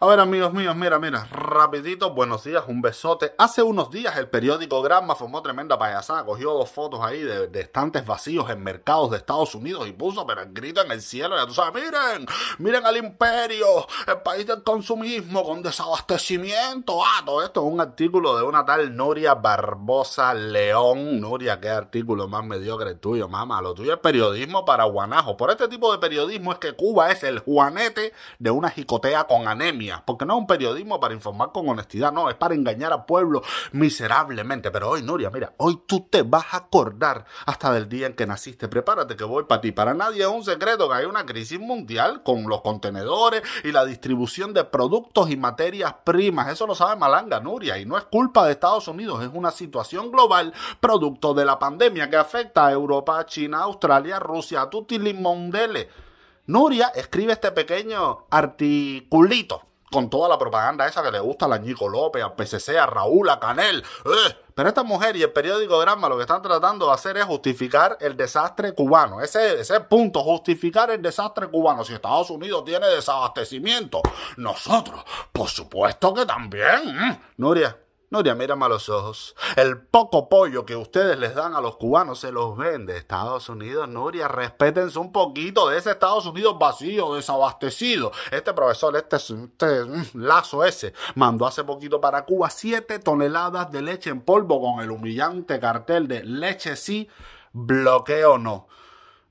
A ver, amigos míos, mira, mira, rapidito, buenos días, un besote. Hace unos días el periódico Gramma formó tremenda payasada, cogió dos fotos ahí de, estantes vacíos en mercados de Estados Unidos y puso, pero grito en el cielo, ya tú sabes, miren, miren al imperio, el país del consumismo con desabastecimiento. Ah, todo esto es un artículo de una tal Nuria Barbosa León. Nuria, qué artículo más mediocre tuyo, mamá. Lo tuyo es periodismo para guanajo. Por este tipo de periodismo es que Cuba es el juanete de una jicotea con anemia porque no es un periodismo para informar con honestidad, no, es para engañar al pueblo miserablemente. Pero hoy, Nuria, mira, hoy tú te vas a acordar hasta del día en que naciste. Prepárate que voy para ti. Para nadie es un secreto que hay una crisis mundial con los contenedores y la distribución de productos y materias primas. Eso lo sabe Malanga, Nuria, y no es culpa de Estados Unidos, es una situación global producto de la pandemia que afecta a Europa, China, Australia, Rusia, a tutti mondele. Nuria escribe este pequeño articulito con toda la propaganda esa que le gusta a la Ñico López, a PCC, a Raúl, a Canel. ¡Eh! Pero esta mujer y el periódico Granma lo que están tratando de hacer es justificar el desastre cubano. Ese, ese punto, justificar el desastre cubano. Si Estados Unidos tiene desabastecimiento, nosotros, por supuesto que también. Mm. Nuria, Nuria, mírame a los ojos. El poco pollo que ustedes les dan a los cubanos se los vende Estados Unidos. Nuria, respétense un poquito de ese Estados Unidos vacío, desabastecido. Este profesor, este, este mm, lazo ese, mandó hace poquito para Cuba siete toneladas de leche en polvo con el humillante cartel de leche sí, bloqueo no.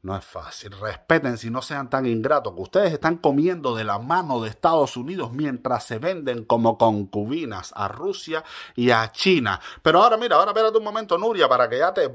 No es fácil. Respeten si no sean tan ingratos que ustedes están comiendo de la mano de Estados Unidos mientras se venden como concubinas a Rusia y a China. Pero ahora mira, ahora espérate un momento, Nuria, para que ya te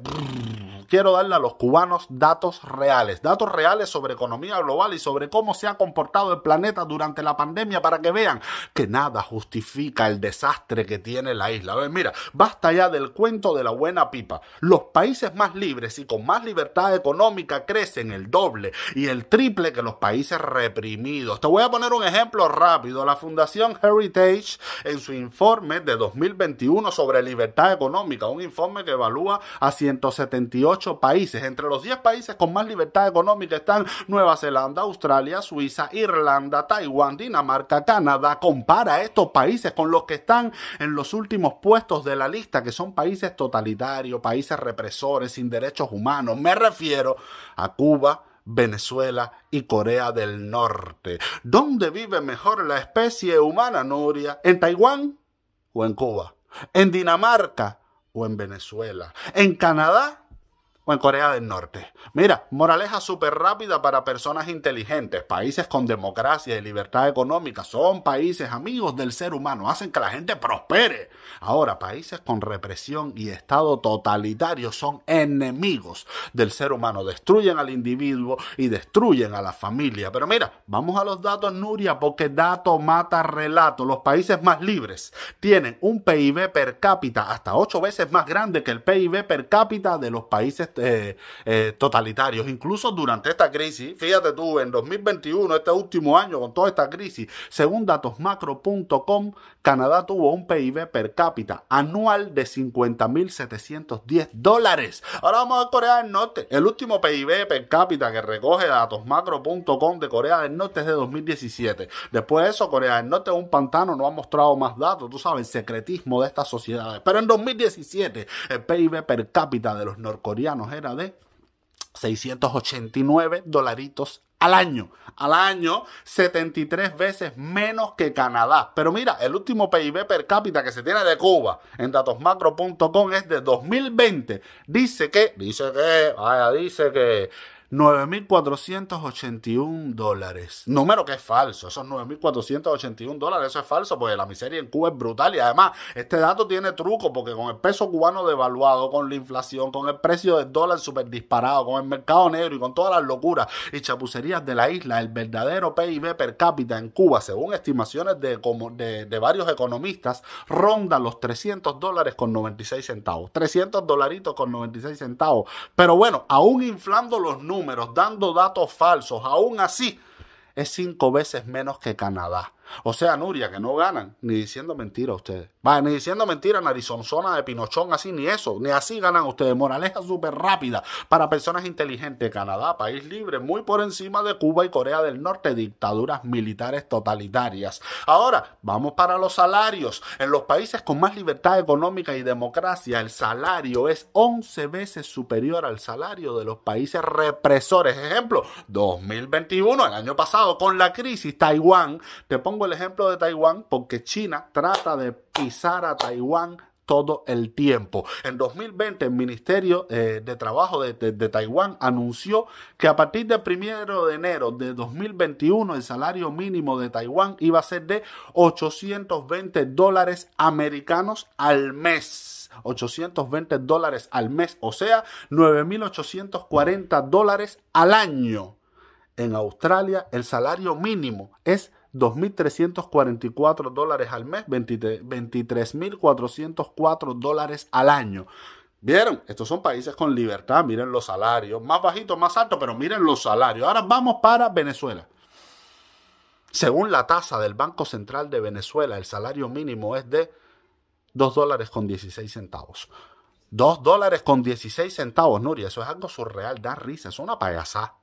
quiero darle a los cubanos datos reales, datos reales sobre economía global y sobre cómo se ha comportado el planeta durante la pandemia para que vean que nada justifica el desastre que tiene la isla. A ver, mira, basta ya del cuento de la buena pipa. Los países más libres y con más libertad económica crecen el doble y el triple que los países reprimidos. Te voy a poner un ejemplo rápido. La Fundación Heritage en su informe de 2021 sobre libertad económica, un informe que evalúa a 178 países. Entre los 10 países con más libertad económica están Nueva Zelanda, Australia, Suiza, Irlanda, Taiwán, Dinamarca, Canadá. Compara estos países con los que están en los últimos puestos de la lista, que son países totalitarios, países represores, sin derechos humanos. Me refiero a Cuba, Venezuela y Corea del Norte. ¿Dónde vive mejor la especie humana, Nuria? ¿En Taiwán o en Cuba? ¿En Dinamarca o en Venezuela? ¿En Canadá o en Corea del Norte. Mira, moraleja súper rápida para personas inteligentes. Países con democracia y libertad económica son países amigos del ser humano, hacen que la gente prospere. Ahora, países con represión y estado totalitario son enemigos del ser humano, destruyen al individuo y destruyen a la familia. Pero mira, vamos a los datos, Nuria, porque dato mata relato. Los países más libres tienen un PIB per cápita hasta ocho veces más grande que el PIB per cápita de los países eh, eh, totalitarios. Incluso durante esta crisis, fíjate tú, en 2021, este último año, con toda esta crisis, según datos macro.com, Canadá tuvo un PIB per cápita anual de 50.710 dólares. Ahora vamos a Corea del Norte. El último PIB per cápita que recoge datos macro.com de Corea del Norte es de 2017. Después de eso, Corea del Norte es un pantano, no ha mostrado más datos, tú sabes, el secretismo de estas sociedades. Pero en 2017, el PIB per cápita de los norcoreanos era de 689 dolaritos al año. Al año, 73 veces menos que Canadá. Pero mira, el último PIB per cápita que se tiene de Cuba en datosmacro.com es de 2020. Dice que, dice que, vaya, dice que 9.481 dólares. Número que es falso. Esos 9.481 dólares, eso es falso, porque la miseria en Cuba es brutal. Y además, este dato tiene truco, porque con el peso cubano devaluado, con la inflación, con el precio del dólar súper disparado, con el mercado negro y con todas las locuras y chapucerías de la isla, el verdadero PIB per cápita en Cuba, según estimaciones de, de, de varios economistas, ronda los 300 dólares con 96 centavos. 300 dolaritos con 96 centavos. Pero bueno, aún inflando los números, números, dando datos falsos, aún así es cinco veces menos que Canadá. O sea, Nuria, que no ganan ni diciendo mentira ustedes. Va, ni diciendo mentira, narizonzona de pinochón, así, ni eso, ni así ganan ustedes. Moraleja súper rápida para personas inteligentes. Canadá, país libre, muy por encima de Cuba y Corea del Norte, dictaduras militares totalitarias. Ahora, vamos para los salarios. En los países con más libertad económica y democracia, el salario es 11 veces superior al salario de los países represores. Ejemplo, 2021, el año pasado, con la crisis, Taiwán, te pongo el ejemplo de Taiwán porque China trata de pisar a Taiwán todo el tiempo. En 2020, el Ministerio eh, de Trabajo de, Taiwán anunció que a partir del primero de enero de 2021 el salario mínimo de Taiwán iba a ser de 820 dólares americanos al mes. 820 dólares al mes, o sea, 9.840 dólares al año. En Australia el salario mínimo es 2.344 dólares al mes, 23.404 dólares al año. ¿Vieron? Estos son países con libertad. Miren los salarios. Más bajitos, más altos, pero miren los salarios. Ahora vamos para Venezuela. Según la tasa del Banco Central de Venezuela, el salario mínimo es de 2 dólares con 16 centavos. 2 dólares con 16 centavos, Nuria. Eso es algo surreal, da risa, es una payasada.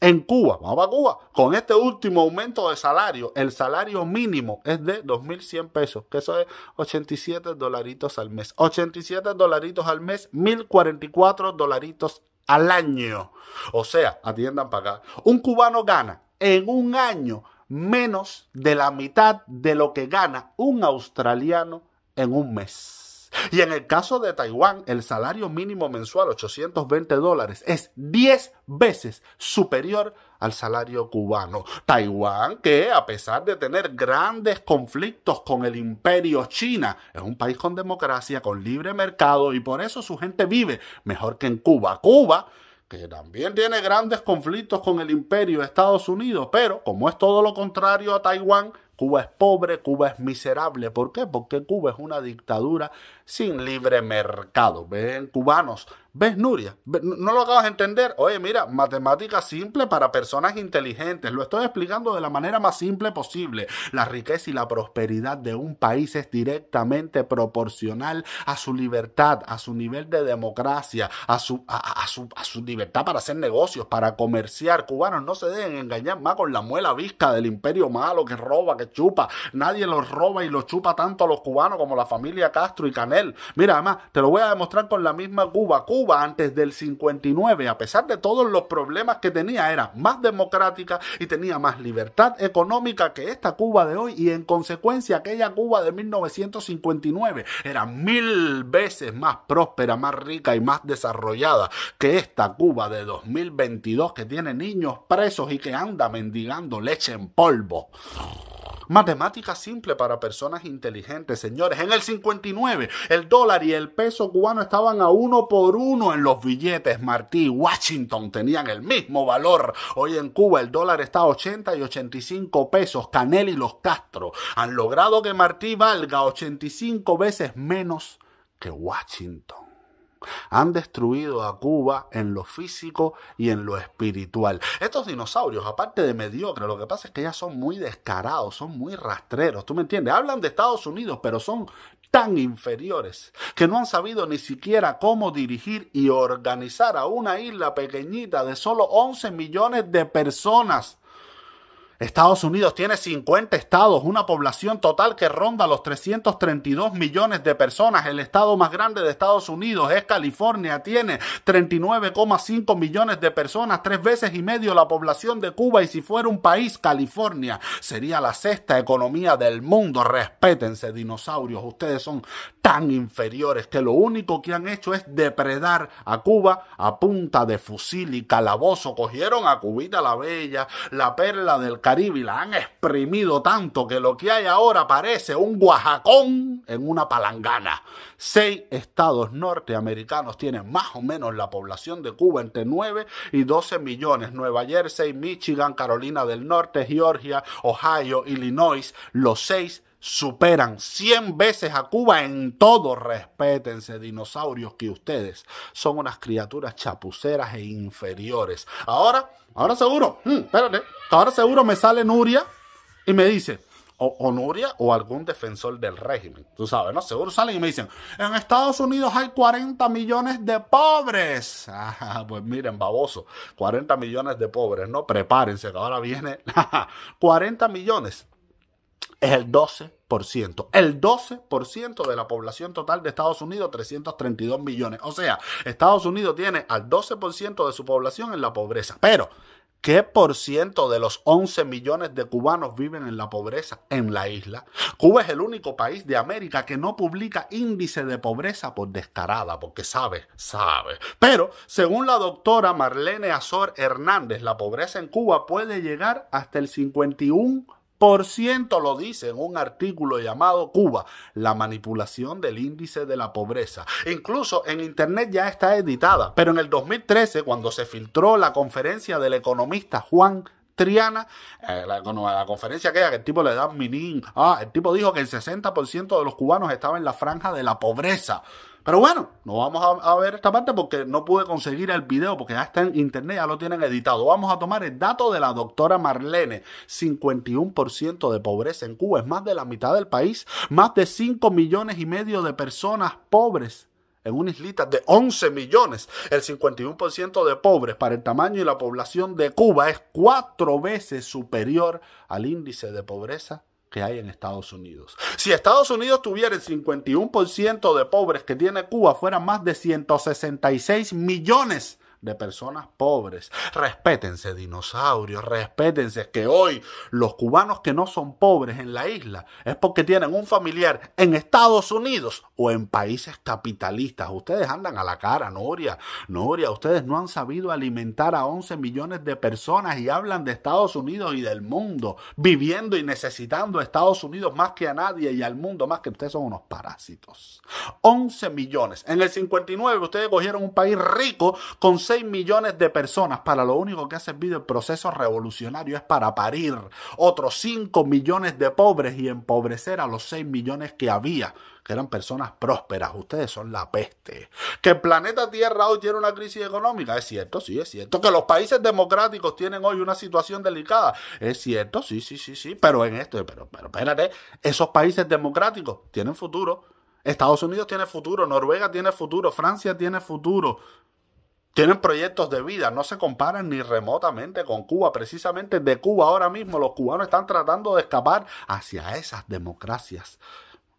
En Cuba, vamos a Cuba, con este último aumento de salario, el salario mínimo es de 2.100 pesos, que eso es 87 dolaritos al mes. 87 dolaritos al mes, 1.044 dolaritos al año. O sea, atiendan para acá. Un cubano gana en un año menos de la mitad de lo que gana un australiano en un mes. Y en el caso de Taiwán, el salario mínimo mensual, 820 dólares, es 10 veces superior al salario cubano. Taiwán, que a pesar de tener grandes conflictos con el imperio China, es un país con democracia, con libre mercado y por eso su gente vive mejor que en Cuba. Cuba que también tiene grandes conflictos con el imperio Estados Unidos, pero como es todo lo contrario a Taiwán, Cuba es pobre, Cuba es miserable. ¿Por qué? Porque Cuba es una dictadura sin libre mercado. Ven, cubanos, ¿ves, Nuria? ¿No lo acabas de entender? Oye, mira, matemática simple para personas inteligentes. Lo estoy explicando de la manera más simple posible. La riqueza y la prosperidad de un país es directamente proporcional a su libertad, a su nivel de democracia, a su, a, su, a su libertad para hacer negocios, para comerciar. Cubanos no se deben engañar más con la muela visca del imperio malo que roba, que chupa. Nadie los roba y los chupa tanto a los cubanos como la familia Castro y Canel. Mira, además, te lo voy a demostrar con la misma Cuba. Cuba antes del 59, a pesar de todos los problemas que tenía, era más democrática y tenía más libertad económica que esta Cuba de hoy y en consecuencia aquella Cuba de 1959 era mil veces más próspera, más rica y más desarrollada que esta Cuba de 2022 que tiene niños presos y que anda mendigando leche en polvo. Matemática simple para personas inteligentes, señores. En el 59, el dólar y el peso cubano estaban a uno por uno en los billetes. Martí, Washington tenían el mismo valor. Hoy en Cuba el dólar está a 80 y 85 pesos. Canel y los Castro han logrado que Martí valga 85 veces menos que Washington han destruido a Cuba en lo físico y en lo espiritual. Estos dinosaurios, aparte de mediocres, lo que pasa es que ya son muy descarados, son muy rastreros, ¿tú me entiendes? Hablan de Estados Unidos, pero son tan inferiores que no han sabido ni siquiera cómo dirigir y organizar a una isla pequeñita de solo 11 millones de personas Estados Unidos tiene 50 estados, una población total que ronda los 332 millones de personas. El estado más grande de Estados Unidos es California, tiene 39,5 millones de personas, tres veces y medio la población de Cuba y si fuera un país, California sería la sexta economía del mundo. Respétense, dinosaurios, ustedes son tan inferiores que lo único que han hecho es depredar a Cuba a punta de fusil y calabozo. Cogieron a Cubita la Bella, la perla del Caribe y la han exprimido tanto que lo que hay ahora parece un guajacón en una palangana. Seis estados norteamericanos tienen más o menos la población de Cuba entre 9 y 12 millones. Nueva Jersey, Michigan, Carolina del Norte, Georgia, Ohio, Illinois, los seis superan 100 veces a Cuba en todo. Respétense, dinosaurios, que ustedes son unas criaturas chapuceras e inferiores. Ahora Ahora seguro, hmm, espérate, ahora seguro me sale Nuria Y me dice, o, o, Nuria o algún defensor del régimen. Tú sabes, ¿no? Seguro salen y me dicen, en Estados Unidos hay 40 millones de pobres. Ah, pues miren, baboso, 40 millones de pobres, ¿no? Prepárense, que ahora viene 40 millones. Es el 12%. El 12% de la población total de Estados Unidos, 332 millones. O sea, Estados Unidos tiene al 12% de su población en la pobreza. Pero ¿Qué por ciento de los 11 millones de cubanos viven en la pobreza en la isla? Cuba es el único país de América que no publica índice de pobreza por descarada, porque sabe, sabe. Pero, según la doctora Marlene Azor Hernández, la pobreza en Cuba puede llegar hasta el 51 por ciento lo dice en un artículo llamado Cuba, la manipulación del índice de la pobreza. Incluso en Internet ya está editada, pero en el 2013, cuando se filtró la conferencia del economista Juan Triana, eh, la, la, conferencia aquella que el tipo le da minín, ah, el tipo dijo que el 60% de los cubanos estaba en la franja de la pobreza. Pero bueno, no vamos a, ver esta parte porque no pude conseguir el video porque ya está en internet, ya lo tienen editado. Vamos a tomar el dato de la doctora Marlene. 51% de pobreza en Cuba, es más de la mitad del país. Más de 5 millones y medio de personas pobres en una islita de 11 millones. El 51% de pobres para el tamaño y la población de Cuba es cuatro veces superior al índice de pobreza que hay en Estados Unidos. Si Estados Unidos tuviera el 51% de pobres que tiene Cuba, fueran más de 166 millones de personas pobres. Respétense, dinosaurios, respétense que hoy los cubanos que no son pobres en la isla es porque tienen un familiar en Estados Unidos o en países capitalistas. Ustedes andan a la cara, Noria. Noria, ustedes no han sabido alimentar a 11 millones de personas y hablan de Estados Unidos y del mundo, viviendo y necesitando a Estados Unidos más que a nadie y al mundo más que ustedes son unos parásitos. 11 millones. En el 59 ustedes cogieron un país rico con 6 millones de personas para lo único que ha servido el proceso revolucionario es para parir otros 5 millones de pobres y empobrecer a los 6 millones que había que eran personas prósperas. Ustedes son la peste. Que el planeta Tierra hoy tiene una crisis económica. Es cierto, sí, es cierto. Que los países democráticos tienen hoy una situación delicada. Es cierto, sí, sí, sí, sí. Pero en esto, pero, pero espérate, esos países democráticos tienen futuro. Estados Unidos tiene futuro, Noruega tiene futuro, Francia tiene futuro, tienen proyectos de vida, no se comparan ni remotamente con Cuba. Precisamente de Cuba ahora mismo los cubanos están tratando de escapar hacia esas democracias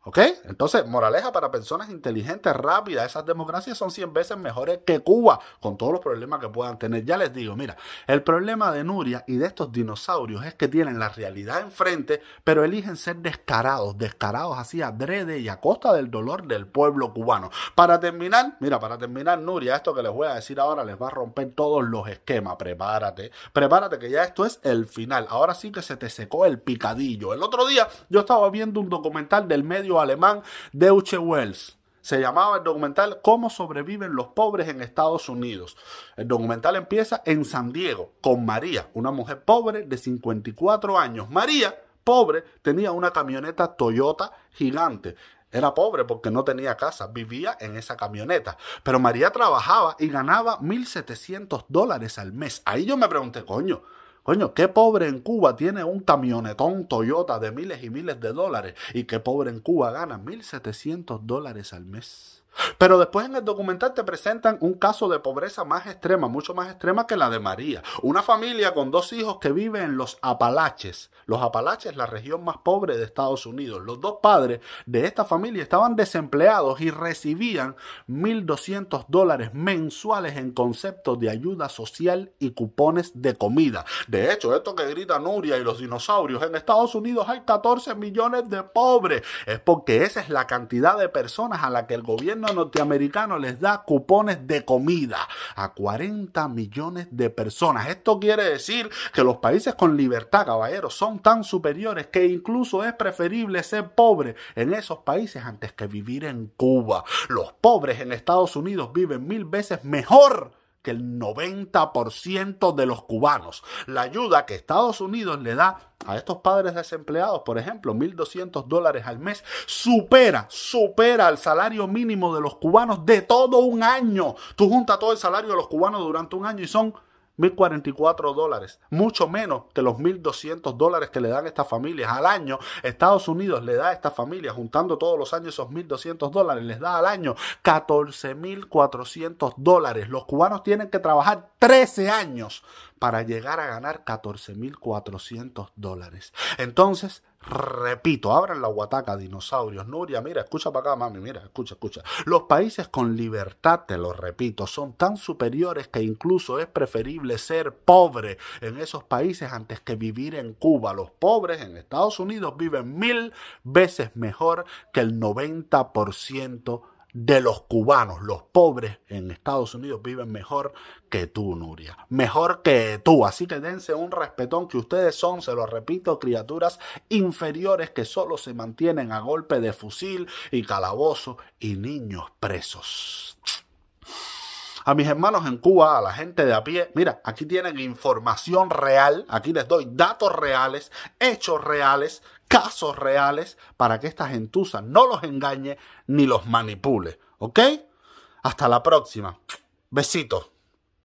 ¿Ok? Entonces, moraleja para personas inteligentes, rápidas, esas democracias son 100 veces mejores que Cuba, con todos los problemas que puedan tener. Ya les digo, mira, el problema de Nuria y de estos dinosaurios es que tienen la realidad enfrente, pero eligen ser descarados, descarados así adrede y a costa del dolor del pueblo cubano. Para terminar, mira, para terminar, Nuria, esto que les voy a decir ahora les va a romper todos los esquemas. Prepárate, prepárate que ya esto es el final. Ahora sí que se te secó el picadillo. El otro día yo estaba viendo un documental del medio alemán Deutsche Wells. Se llamaba el documental Cómo sobreviven los pobres en Estados Unidos. El documental empieza en San Diego con María, una mujer pobre de 54 años. María, pobre, tenía una camioneta Toyota gigante. Era pobre porque no tenía casa, vivía en esa camioneta. Pero María trabajaba y ganaba 1.700 dólares al mes. Ahí yo me pregunté, coño, Coño, qué pobre en Cuba tiene un camionetón Toyota de miles y miles de dólares y qué pobre en Cuba gana 1.700 dólares al mes. Pero después en el documental te presentan un caso de pobreza más extrema, mucho más extrema que la de María. Una familia con dos hijos que vive en los Apalaches. Los Apalaches, la región más pobre de Estados Unidos. Los dos padres de esta familia estaban desempleados y recibían 1.200 dólares mensuales en concepto de ayuda social y cupones de comida. De hecho, esto que grita Nuria y los dinosaurios, en Estados Unidos hay 14 millones de pobres. Es porque esa es la cantidad de personas a la que el gobierno norteamericano les da cupones de comida a 40 millones de personas. Esto quiere decir que los países con libertad, caballeros, son tan superiores que incluso es preferible ser pobre en esos países antes que vivir en Cuba. Los pobres en Estados Unidos viven mil veces mejor que el 90% de los cubanos. La ayuda que Estados Unidos le da a estos padres desempleados, por ejemplo, 1.200 dólares al mes, supera, supera el salario mínimo de los cubanos de todo un año. Tú juntas todo el salario de los cubanos durante un año y son 1.044 dólares, mucho menos que los 1.200 dólares que le dan estas familias al año. Estados Unidos le da a estas familias, juntando todos los años esos 1.200 dólares, les da al año 14.400 dólares. Los cubanos tienen que trabajar 13 años para llegar a ganar 14.400 dólares. Entonces, Repito, abran la guataca, dinosaurios. Nuria, mira, escucha para acá, mami, mira, escucha, escucha. Los países con libertad, te lo repito, son tan superiores que incluso es preferible ser pobre en esos países antes que vivir en Cuba. Los pobres en Estados Unidos viven mil veces mejor que el 90% de los cubanos, los pobres en Estados Unidos viven mejor que tú, Nuria. Mejor que tú. Así que dense un respetón que ustedes son, se lo repito, criaturas inferiores que solo se mantienen a golpe de fusil y calabozo y niños presos. A mis hermanos en Cuba, a la gente de a pie, mira, aquí tienen información real, aquí les doy datos reales, hechos reales, casos reales, para que esta gentuza no los engañe ni los manipule. ¿Ok? Hasta la próxima. Besitos.